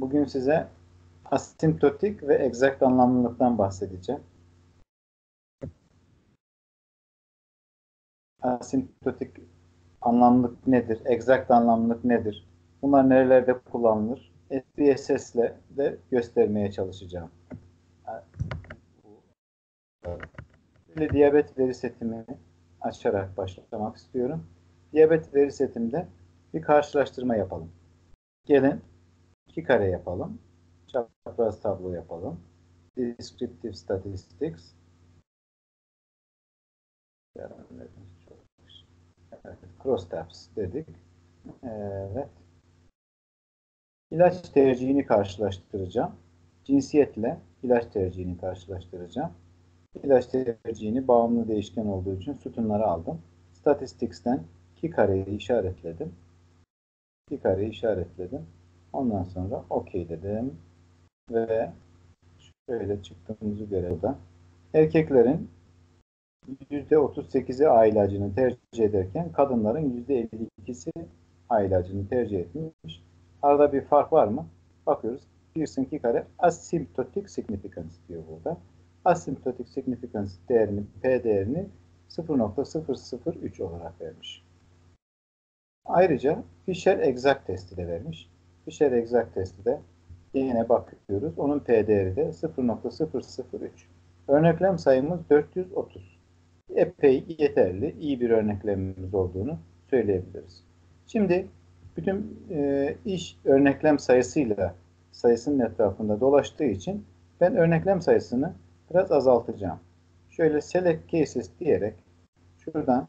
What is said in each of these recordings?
Bugün size asimptotik ve exact anlamlılıktan bahsedeceğim. Asimptotik anlamlılık nedir? Exact anlamlılık nedir? Bunlar nerelerde kullanılır? SPSS ile de göstermeye çalışacağım. Böyle diyabet veri setimi açarak başlamak istiyorum. Diyabet veri setimde bir karşılaştırma yapalım. Gelin iki kare yapalım. Çapraz tablo yapalım. Descriptive Statistics. Evet, crosstabs dedik. Evet. İlaç tercihini karşılaştıracağım. Cinsiyetle ilaç tercihini karşılaştıracağım. İlaç tercihini bağımlı değişken olduğu için sütunları aldım. Statistics'ten iki kareyi işaretledim. İki kareyi işaretledim. Ondan sonra OK dedim. Ve şöyle çıktığımızı göre da erkeklerin %38'i A ilacını tercih ederken kadınların %52'si A ilacını tercih etmiş. Arada bir fark var mı? Bakıyoruz. Pearson 2 kare asymptotic significance diyor burada. Asymptotic significance değerini, P değerini 0.003 olarak vermiş. Ayrıca Fisher exact testi de vermiş. Fisher exact testi de yine bakıyoruz. Onun P değeri de 0.003. Örneklem sayımız 430. Epey yeterli, iyi bir örneklemimiz olduğunu söyleyebiliriz. Şimdi bütün e, iş örneklem sayısıyla sayısının etrafında dolaştığı için ben örneklem sayısını biraz azaltacağım. Şöyle select cases diyerek şuradan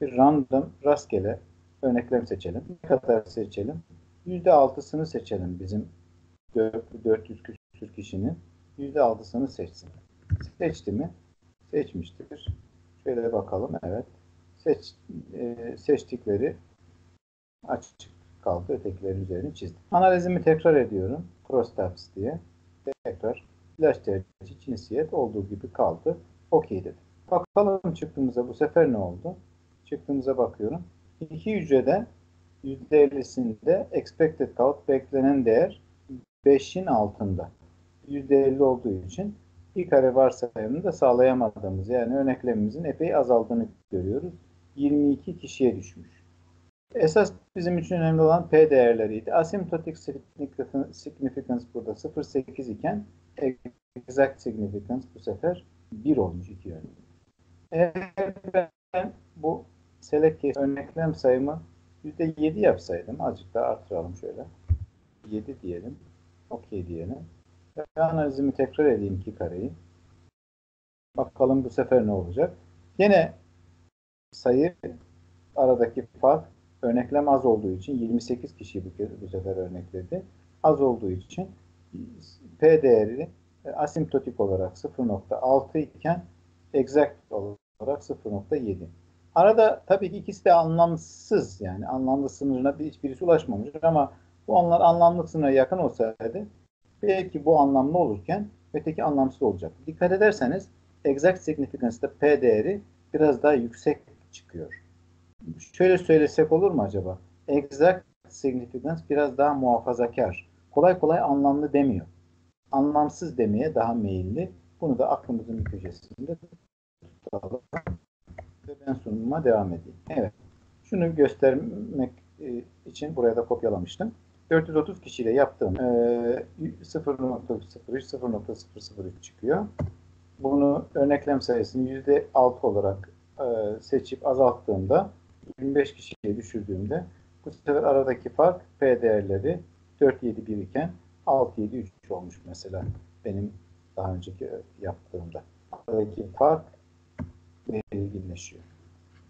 bir random rastgele örneklem seçelim. Ne kadar seçelim? %6'sını seçelim bizim 400 küsür kişinin. %6'sını seçsin. Seçti mi? Seçmiştir. Şöyle bakalım. Evet. Seç, e, seçtikleri açık kaldı. Ötekileri üzerine çizdim. Analizimi tekrar ediyorum. Crosstabs diye. Tekrar ilaç tercih cinsiyet olduğu gibi kaldı. Okey dedim. Bakalım çıktığımıza bu sefer ne oldu? Çıktığımıza bakıyorum. İki hücrede %50'sinde expected count beklenen değer 5'in altında. %50 olduğu için bir kare varsayımını da sağlayamadığımız yani örneklemimizin epey azaldığını görüyoruz. 22 kişiye düşmüş. Esas bizim için önemli olan P değerleriydi. Asymptotic significance burada 0.8 iken exact significance bu sefer 1 olmuş iki yönlü. Eğer ben bu select case örneklem sayımı %7 yapsaydım azıcık daha artıralım şöyle. 7 diyelim. Okey diyelim. Ve analizimi tekrar edeyim iki kareyi. Bakalım bu sefer ne olacak. Yine sayı aradaki fark örneklem az olduğu için 28 kişi bu, bu sefer örnekledi. Az olduğu için P değeri asimptotik olarak 0.6 iken exact olarak 0.7. Arada tabii ki ikisi de anlamsız yani anlamlı sınırına hiçbirisi ulaşmamış ama bu onlar anlamlı sınıra yakın olsaydı belki bu anlamlı olurken öteki anlamsız olacak. Dikkat ederseniz exact significance'da P değeri biraz daha yüksek çıkıyor. Şöyle söylesek olur mu acaba? Exact significance biraz daha muhafazakar. Kolay kolay anlamlı demiyor. Anlamsız demeye daha meyilli. Bunu da aklımızın bir köşesinde tutalım. Ve ben sunumuma devam edeyim. Evet. Şunu göstermek e, için buraya da kopyalamıştım. 430 kişiyle yaptığım e, 0.03 0.003 çıkıyor. Bunu örneklem sayısını %6 olarak e, seçip azalttığımda 25 kişiye düşürdüğümde bu sefer aradaki fark P değerleri 4.71 iken 6.73 olmuş mesela benim daha önceki yaptığımda. Aradaki fark belirginleşiyor.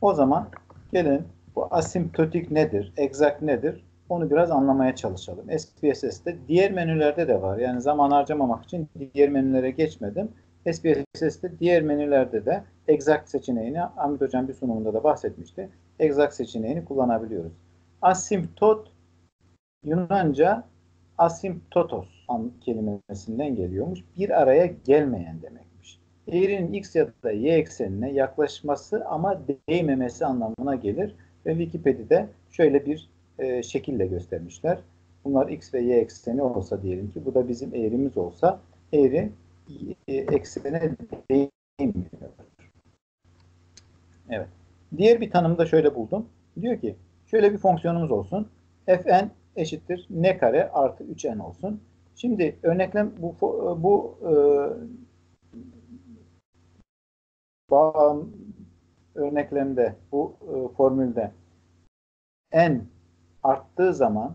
O zaman gelin bu asimptotik nedir, exact nedir onu biraz anlamaya çalışalım. SPSS'te diğer menülerde de var. Yani zaman harcamamak için diğer menülere geçmedim. SPSS'te diğer menülerde de exact seçeneğini Hamit Hocam bir sunumunda da bahsetmişti. Exact seçeneğini kullanabiliyoruz. Asimptot Yunanca asimptotos kelimesinden geliyormuş. Bir araya gelmeyen demekmiş. Eğrinin x ya da y eksenine yaklaşması ama değmemesi anlamına gelir. Ve Wikipedia'da şöyle bir e, şekille göstermişler. Bunlar x ve y ekseni olsa diyelim ki bu da bizim eğrimiz olsa eğri e, eksene değmiyor. Evet. Diğer bir tanımı da şöyle buldum. Diyor ki şöyle bir fonksiyonumuz olsun. fn eşittir n kare artı 3n olsun. Şimdi örneklem bu bu e, bağım örneklemde bu e, formülde n arttığı zaman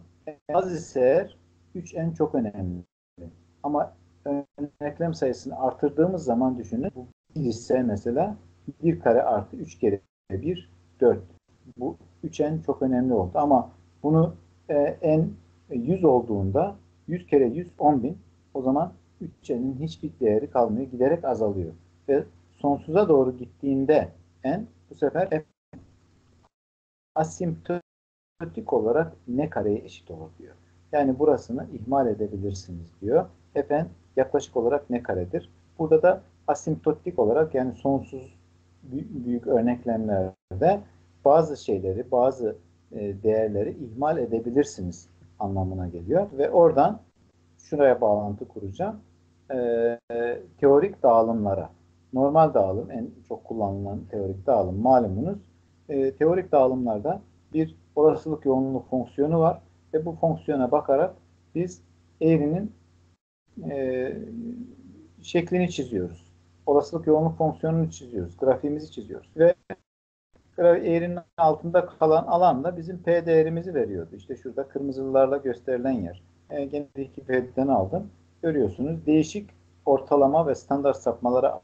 az ise 3n çok önemli. Ama örneklem sayısını artırdığımız zaman düşünün. Bu ise mesela 1 kare artı 3 kere 1 4. Bu 3n çok önemli oldu. Ama bunu e, n 100 olduğunda 100 kere 100 10 bin. O zaman 3n'in hiçbir değeri kalmıyor. Giderek azalıyor. Ve sonsuza doğru gittiğinde n bu sefer f asimptotik olarak ne kareye eşit olur diyor. Yani burasını ihmal edebilirsiniz diyor. fn yaklaşık olarak ne karedir? Burada da asimptotik olarak yani sonsuz büyük örneklemlerde bazı şeyleri, bazı e, değerleri ihmal edebilirsiniz anlamına geliyor. Ve oradan şuraya bağlantı kuracağım. E, teorik dağılımlara. Normal dağılım en çok kullanılan teorik dağılım malumunuz. E, teorik dağılımlarda bir olasılık yoğunluğu fonksiyonu var ve bu fonksiyona bakarak biz eğrinin e, şeklini çiziyoruz. Olasılık yoğunluk fonksiyonunu çiziyoruz. Grafiğimizi çiziyoruz. Ve eğrinin altında kalan alan da bizim P değerimizi veriyordu. İşte şurada kırmızılarla gösterilen yer. E, gene 2 P'den aldım. Görüyorsunuz değişik ortalama ve standart sapmalara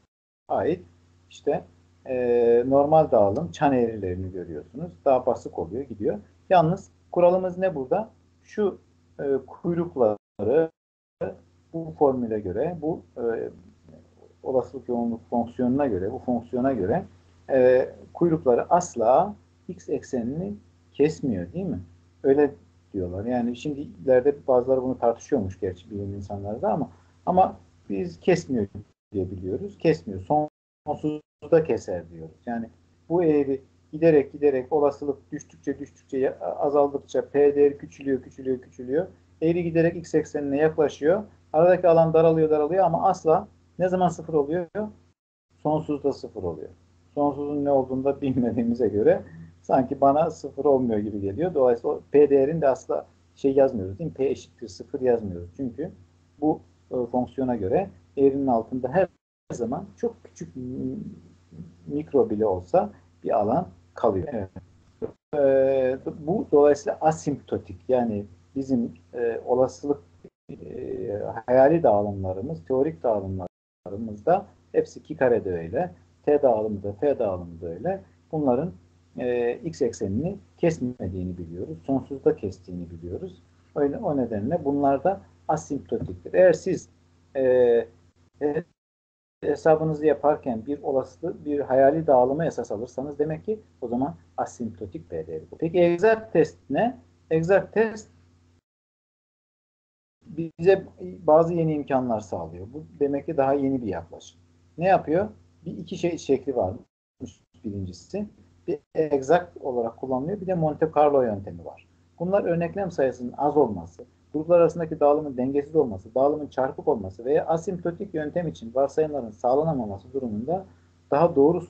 ait işte e, normal dağılım çan eğrilerini görüyorsunuz. Daha basık oluyor gidiyor. Yalnız kuralımız ne burada? Şu e, kuyrukları bu formüle göre, bu e, olasılık yoğunluk fonksiyonuna göre, bu fonksiyona göre e, kuyrukları asla x eksenini kesmiyor değil mi? Öyle diyorlar. Yani şimdi ileride bazıları bunu tartışıyormuş gerçi bilim insanları da ama ama biz kesmiyor diye biliyoruz. Kesmiyor. Sonsuzda keser diyoruz. Yani bu eğri giderek giderek olasılık düştükçe düştükçe azaldıkça P değeri küçülüyor, küçülüyor, küçülüyor. Eğri giderek x eksenine yaklaşıyor. Aradaki alan daralıyor, daralıyor ama asla ne zaman sıfır oluyor? Sonsuzda sıfır oluyor. Sonsuzun ne olduğunu da bilmediğimize göre sanki bana sıfır olmuyor gibi geliyor. Dolayısıyla P değerini de asla şey yazmıyoruz değil mi? P eşittir sıfır yazmıyoruz. Çünkü bu e, fonksiyona göre eğrinin altında her zaman çok küçük mikro bile olsa bir alan kalıyor. Evet. E, bu dolayısıyla asimptotik yani bizim e, olasılık e, hayali dağılımlarımız, teorik dağılımlarımızda hepsi iki karede öyle. T dağılımı da F dağılımı da öyle. Bunların e, x eksenini kesmediğini biliyoruz. Sonsuzda kestiğini biliyoruz. Öyle, o nedenle bunlar da asimptotiktir. Eğer siz e, e, hesabınızı yaparken bir olasılık, bir hayali dağılımı esas alırsanız demek ki o zaman asimptotik B değeri bu. Peki exact test ne? Exact test bize bazı yeni imkanlar sağlıyor. Bu demek ki daha yeni bir yaklaşım. Ne yapıyor? Bir iki şey şekli var. Birincisi bir exact olarak kullanılıyor. Bir de Monte Carlo yöntemi var. Bunlar örneklem sayısının az olması, gruplar arasındaki dağılımın dengesiz olması, dağılımın çarpık olması veya asimptotik yöntem için varsayımların sağlanamaması durumunda daha doğru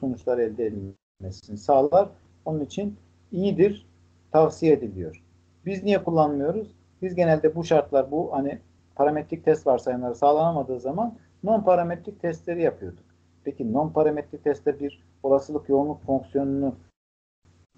sonuçlar elde edilmesini sağlar. Onun için iyidir, tavsiye ediliyor. Biz niye kullanmıyoruz? Biz genelde bu şartlar, bu hani parametrik test varsayımları sağlanamadığı zaman non parametrik testleri yapıyorduk. Peki non parametrik testler bir olasılık yoğunluk fonksiyonunu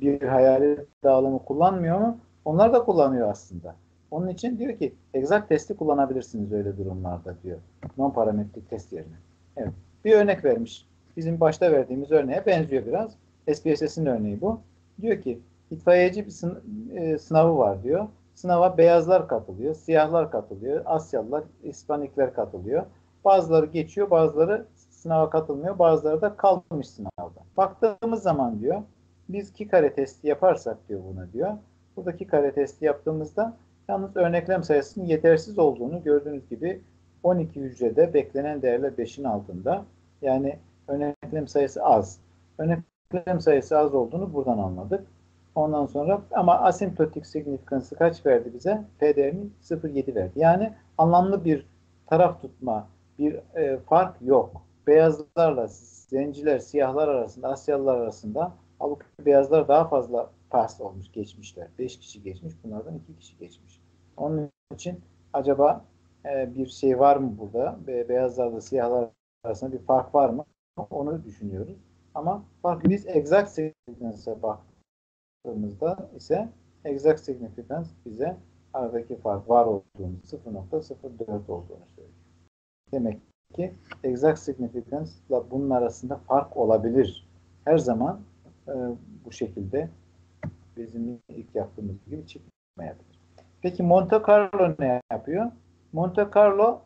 bir hayali dağılımı kullanmıyor mu? Onlar da kullanıyor aslında. Onun için diyor ki exact testi kullanabilirsiniz öyle durumlarda diyor. Non parametrik test yerine. Evet. Bir örnek vermiş. Bizim başta verdiğimiz örneğe benziyor biraz. SPSS'in örneği bu. Diyor ki itfaiyeci bir sın e, sınavı var diyor. Sınava beyazlar katılıyor, siyahlar katılıyor, Asyalılar, İspanikler katılıyor. Bazıları geçiyor, bazıları sınava katılmıyor, bazıları da kalmış sınavda. Baktığımız zaman diyor, biz iki kare testi yaparsak diyor buna diyor. Buradaki kare testi yaptığımızda yalnız örneklem sayısının yetersiz olduğunu gördüğünüz gibi 12 hücrede beklenen değerler 5'in altında. Yani örneklem sayısı az. Örneklem sayısı az olduğunu buradan anladık. Ondan sonra ama asimptotik signifikansı kaç verdi bize? P değerini 0.7 verdi. Yani anlamlı bir taraf tutma, bir e, fark yok. Beyazlarla zenciler, siyahlar arasında, Asyalılar arasında halbuki beyazlar daha fazla pas olmuş, geçmişler. 5 kişi geçmiş, bunlardan 2 kişi geçmiş. Onun için acaba e, bir şey var mı burada? Be, beyazlarla siyahlar arasında bir fark var mı? Onu düşünüyoruz. Ama fark biz exact significance'a baktığımızda ise exact significance bize aradaki fark var olduğunu 0.04 olduğunu söylüyor. Demek ki exact significance ile bunun arasında fark olabilir. Her zaman e, bu şekilde bizim ilk yaptığımız gibi çıkmayabilir. Peki Monte Carlo ne yapıyor? Monte Carlo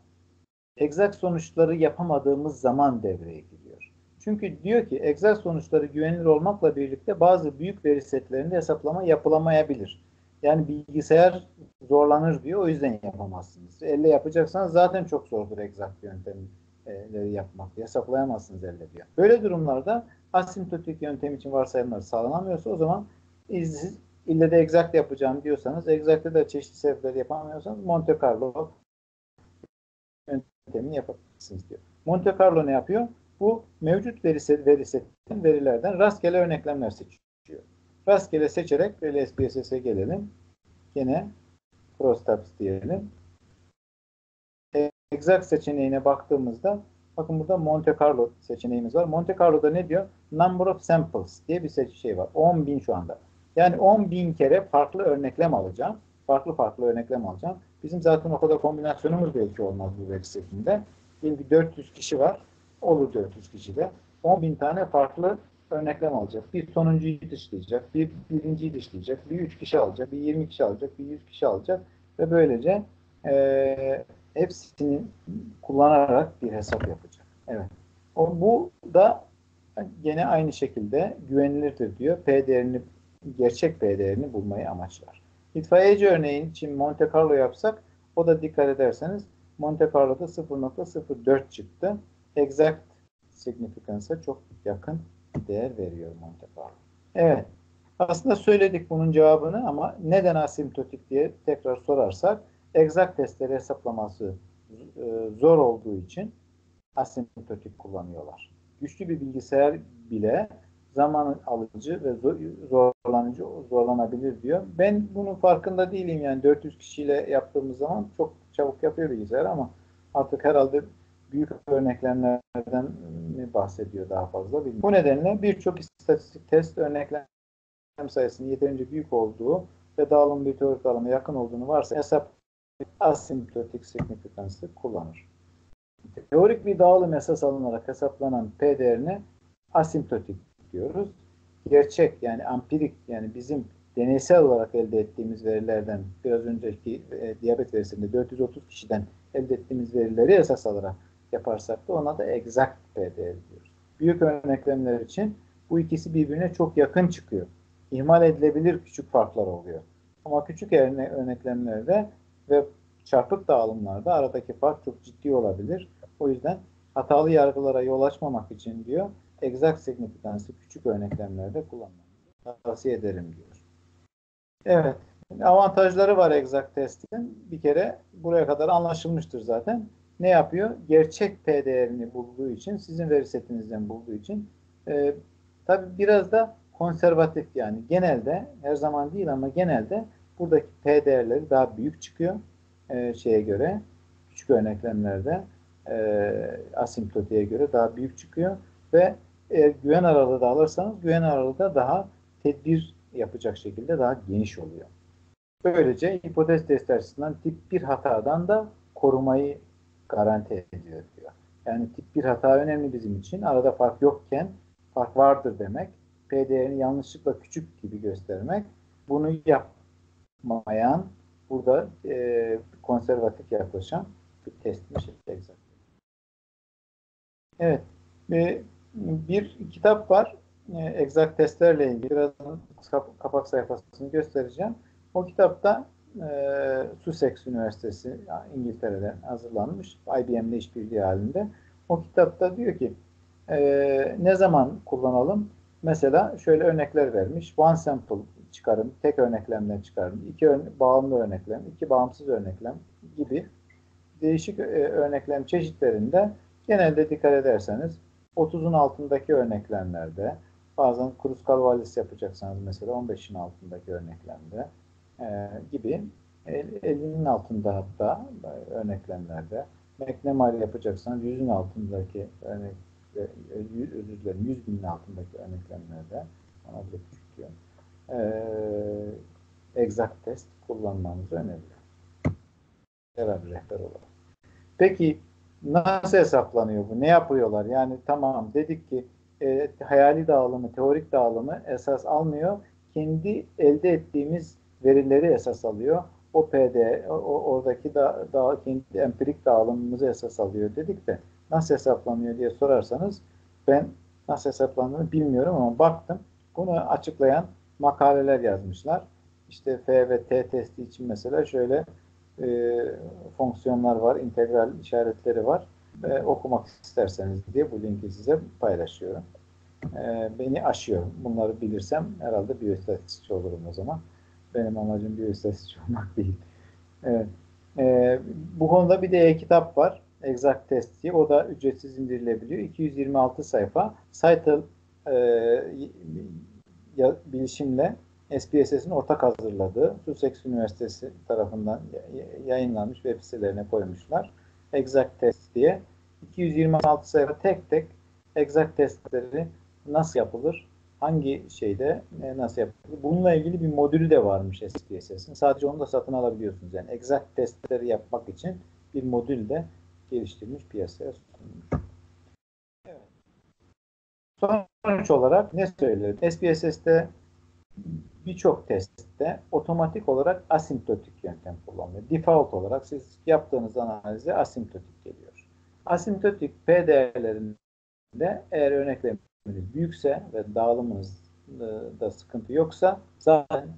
exact sonuçları yapamadığımız zaman devreye giriyor. Çünkü diyor ki exact sonuçları güvenilir olmakla birlikte bazı büyük veri setlerinde hesaplama yapılamayabilir. Yani bilgisayar zorlanır diyor. O yüzden yapamazsınız. Elle yapacaksanız zaten çok zordur exact yöntemleri yapmak. Hesaplayamazsınız elle diyor. Böyle durumlarda asimptotik yöntem için varsayımlar sağlanamıyorsa o zaman siz ille de exact yapacağım diyorsanız exact'te de çeşitli sebepler yapamıyorsanız Monte Carlo yöntemini yapabilirsiniz diyor. Monte Carlo ne yapıyor? Bu mevcut veri, set, veri setin verilerden rastgele örneklemler seçiyor. Rastgele seçerek böyle SPSS'e gelelim. Yine crosstabs diyelim. Exact seçeneğine baktığımızda bakın burada Monte Carlo seçeneğimiz var. Monte Carlo'da ne diyor? Number of samples diye bir şey var. 10 bin şu anda. Yani 10 bin kere farklı örneklem alacağım. Farklı farklı örneklem alacağım. Bizim zaten o kadar kombinasyonumuz belki olmaz bu web setinde. Diyelim 400 kişi var. Olur 400 kişi de. 10 bin tane farklı örneklem alacak. Bir sonuncuyu dışlayacak, bir birinciyi dışlayacak, bir üç kişi alacak, bir 20 kişi alacak, bir 100 kişi alacak ve böylece e, hepsini kullanarak bir hesap yapacak. Evet. O, bu da gene aynı şekilde güvenilirdir diyor. P değerini, gerçek değerini bulmayı amaçlar. İtfaiyeci örneğin için Monte Carlo yapsak o da dikkat ederseniz Monte Carlo'da 0.04 çıktı. Exact significance'a çok yakın değer veriyor Monte Carlo. Evet. Aslında söyledik bunun cevabını ama neden asimptotik diye tekrar sorarsak exact testleri hesaplaması e, zor olduğu için asimptotik kullanıyorlar. Güçlü bir bilgisayar bile zaman alıcı ve zorlanıcı zorlanabilir diyor. Ben bunun farkında değilim yani 400 kişiyle yaptığımız zaman çok çabuk yapıyor bilgisayar ama artık herhalde büyük örneklemlerden mi bahsediyor daha fazla bilmiyorum. Bu nedenle birçok istatistik test örneklem sayısının yeterince büyük olduğu ve dağılım bir teorik dağılıma yakın olduğunu varsa hesap asimptotik signifikansı kullanır. Teorik bir dağılım esas alınarak hesaplanan P değerini asimptotik diyoruz. Gerçek yani ampirik yani bizim deneysel olarak elde ettiğimiz verilerden biraz önceki e, diyabet verisinde 430 kişiden elde ettiğimiz verileri esas alarak yaparsak da ona da exact P değeri diyoruz. Büyük örneklemler için bu ikisi birbirine çok yakın çıkıyor. İhmal edilebilir küçük farklar oluyor. Ama küçük örneklemlerde ve çarpık dağılımlarda aradaki fark çok ciddi olabilir. O yüzden hatalı yargılara yol açmamak için diyor exact signifikansı küçük örneklemlerde kullanmanızı tavsiye ederim diyor. Evet. Avantajları var exact testin. Bir kere buraya kadar anlaşılmıştır zaten. Ne yapıyor? Gerçek P değerini bulduğu için, sizin veri setinizden bulduğu için e, tabi biraz da konservatif yani genelde her zaman değil ama genelde buradaki P değerleri daha büyük çıkıyor e, şeye göre küçük örneklemlerde e, asimptotiğe göre daha büyük çıkıyor ve eğer güven aralığı da alırsanız güven aralığı da daha tedbir yapacak şekilde daha geniş oluyor. Böylece hipotez testi açısından tip bir hatadan da korumayı garanti ediyor diyor. Yani tip bir hata önemli bizim için. Arada fark yokken fark vardır demek. P değerini yanlışlıkla küçük gibi göstermek. Bunu yapmayan burada e, konservatif yaklaşan bir testmiş. Evet. E, bir kitap var. E, egzak testlerle ilgili. Biraz kapak sayfasını göstereceğim. O kitapta e, Sussex Üniversitesi İngiltere'den hazırlanmış. IBM'le işbirliği halinde. O kitapta diyor ki e, ne zaman kullanalım? Mesela şöyle örnekler vermiş. One sample çıkarım, tek örneklemden çıkarım, iki ör bağımlı örneklem, iki bağımsız örneklem gibi değişik e, örneklem çeşitlerinde genelde dikkat ederseniz 30'un altındaki örneklemlerde bazen Kruskal Wallis yapacaksanız mesela 15'in altındaki örneklemde e, gibi 50'nin altında hatta örneklemlerde McNamara yapacaksanız 100'ün altındaki örnek e, özür dilerim 100 binin altındaki örneklemlerde ona bile küçük diyor. E, exact test kullanmanızı öneriyorum. Beraber rehber olarak. Peki nasıl hesaplanıyor bu? Ne yapıyorlar? Yani tamam dedik ki e, hayali dağılımı, teorik dağılımı esas almıyor. Kendi elde ettiğimiz verileri esas alıyor. O PD, o, oradaki da, da, kendi empirik dağılımımızı esas alıyor dedik de nasıl hesaplanıyor diye sorarsanız ben nasıl hesaplandığını bilmiyorum ama baktım. Bunu açıklayan makaleler yazmışlar. İşte F ve T testi için mesela şöyle e, fonksiyonlar var, integral işaretleri var. E, okumak isterseniz diye bu linki size paylaşıyorum. E, beni aşıyor. Bunları bilirsem herhalde biyoistatistikçi olurum o zaman. Benim amacım biyoistatistikçi olmak değil. Evet. E, bu konuda bir de e-kitap var. Exact Test diye. O da ücretsiz indirilebiliyor. 226 sayfa. Cytle e, bilişimle SPSS'in ortak hazırladığı Sussex Üniversitesi tarafından yayınlanmış web sitelerine koymuşlar. Exact Test diye. 226 sayfa tek tek exact testleri nasıl yapılır, hangi şeyde nasıl yapılır. Bununla ilgili bir modülü de varmış SPSS'in. Sadece onu da satın alabiliyorsunuz. Yani exact testleri yapmak için bir modül de geliştirilmiş piyasaya sunulmuş. Evet. Sonuç olarak ne söyledim? SPSS'te birçok testte otomatik olarak asimptotik yöntem kullanılıyor. Default olarak siz yaptığınız analize asimptotik geliyor. Asimptotik P değerlerinde eğer örnekleminiz büyükse ve dağılımınızda sıkıntı yoksa zaten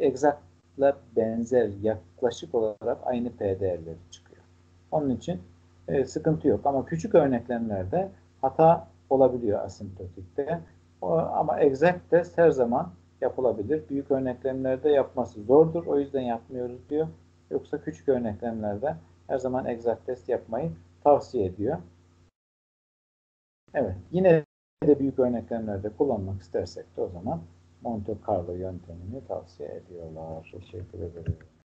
exact'la benzer yaklaşık olarak aynı P değerleri çıkıyor. Onun için e, sıkıntı yok. Ama küçük örneklemlerde hata olabiliyor asimptotikte. O, ama exact test her zaman yapılabilir. Büyük örneklemlerde yapması zordur. O yüzden yapmıyoruz diyor. Yoksa küçük örneklemlerde her zaman exact test yapmayı tavsiye ediyor. Evet. Yine de büyük örneklemlerde kullanmak istersek de o zaman Monte Carlo yöntemini tavsiye ediyorlar. Teşekkür ederim.